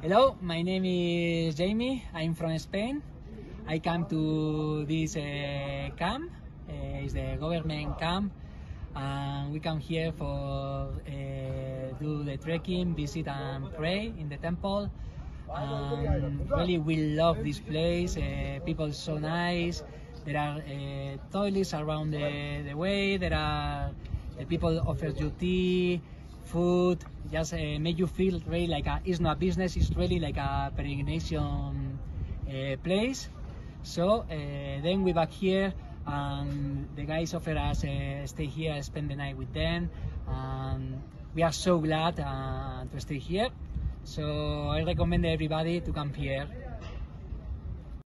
Hello, my name is Jamie. I'm from Spain. I come to this uh, camp. Uh, it's the government camp, and we come here for uh, do the trekking, visit and pray in the temple. Really, we love this place. Uh, people so nice. There are uh, toilets around the, the way. There are the people offer you tea, food, just uh, make you feel really like a, it's not a business. It's really like a peregrination uh, place. So uh, then we back here, and the guys offer us uh, stay here, spend the night with them. And we are so glad uh, to stay here. So I recommend everybody to come here.